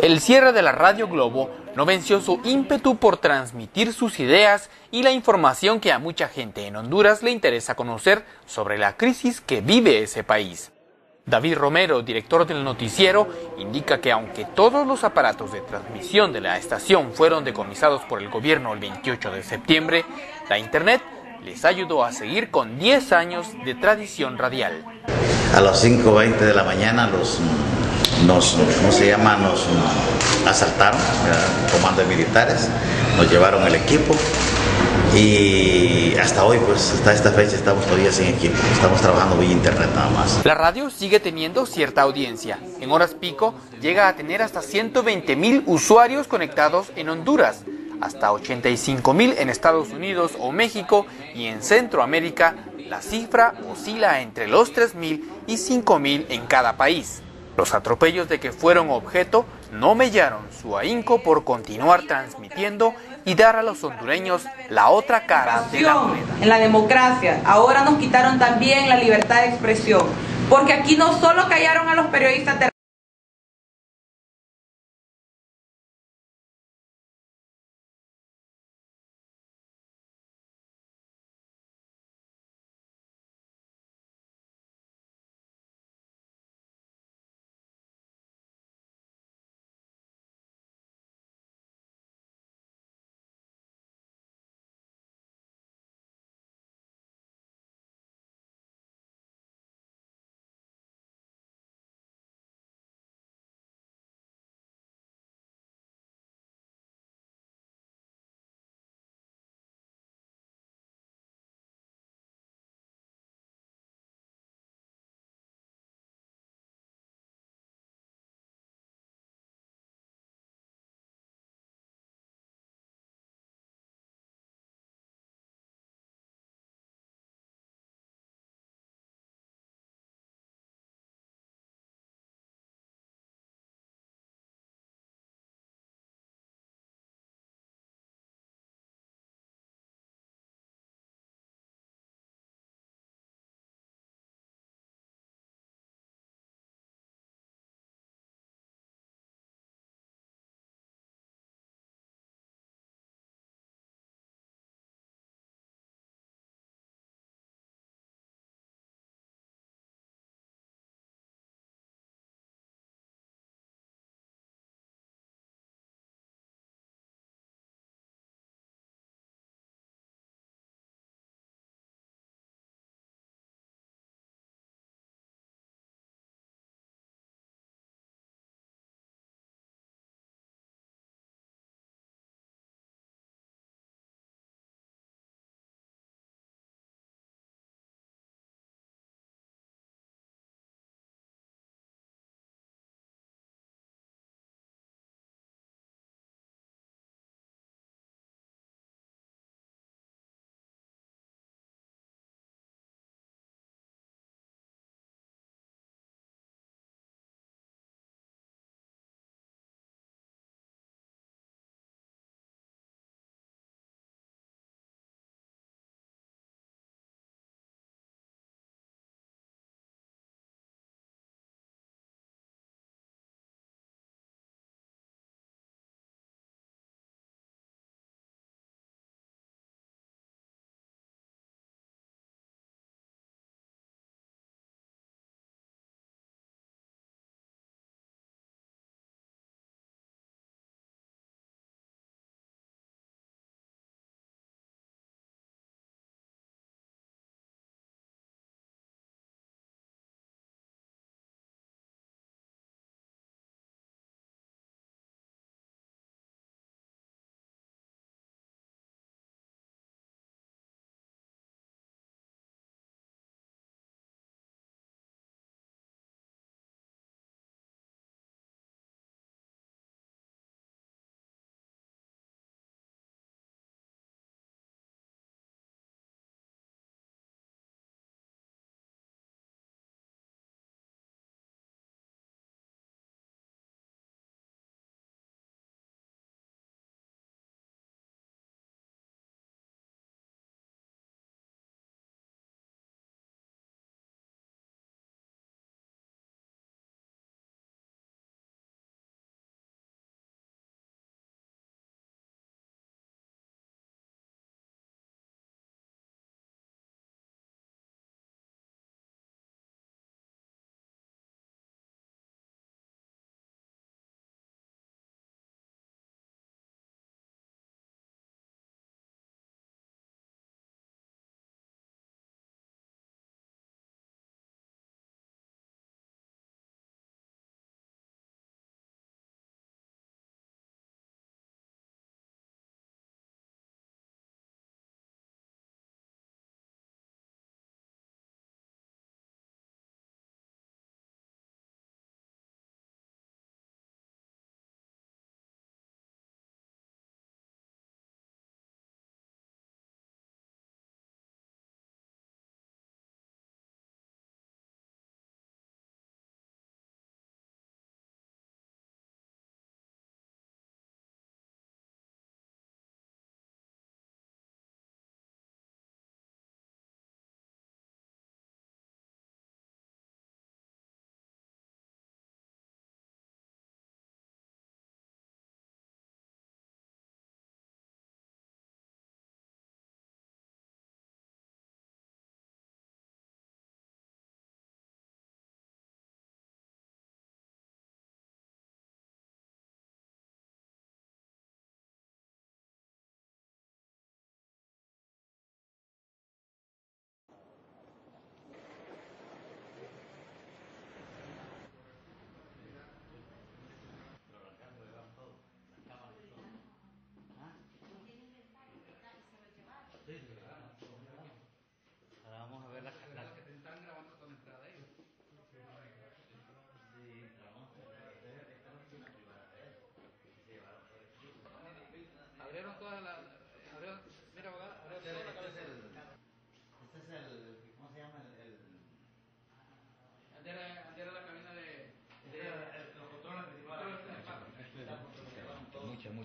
El cierre de la Radio Globo no venció su ímpetu por transmitir sus ideas y la información que a mucha gente en Honduras le interesa conocer sobre la crisis que vive ese país. David Romero, director del noticiero, indica que aunque todos los aparatos de transmisión de la estación fueron decomisados por el gobierno el 28 de septiembre, la Internet les ayudó a seguir con 10 años de tradición radial. A las 5.20 de la mañana los nos, ¿cómo se llama? Nos asaltaron, comando de militares, nos llevaron el equipo y hasta hoy, pues hasta esta fecha estamos todavía sin equipo, estamos trabajando vía internet nada más. La radio sigue teniendo cierta audiencia. En horas pico llega a tener hasta 120 mil usuarios conectados en Honduras, hasta 85 mil en Estados Unidos o México y en Centroamérica la cifra oscila entre los 3 mil y 5 mil en cada país. Los atropellos de que fueron objeto no mellaron su ahínco por continuar transmitiendo y dar a los hondureños la otra cara de la moneda. En la democracia, ahora nos quitaron también la libertad de expresión, porque aquí no solo callaron a los periodistas de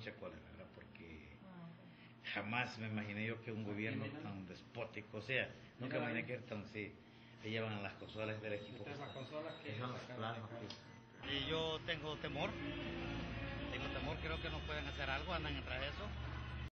Mucha, mucha cólera, ¿verdad? Porque jamás me imaginé yo que un gobierno tan despótico, o sea, nunca me imaginé que tan, sí, se llevan las consolas del equipo. que Las está. consolas que... Son los planos Y yo tengo temor, tengo temor, creo que no pueden hacer algo, andan en eso.